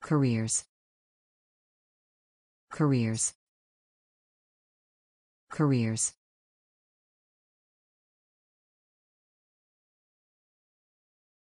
careers. Careers. Careers.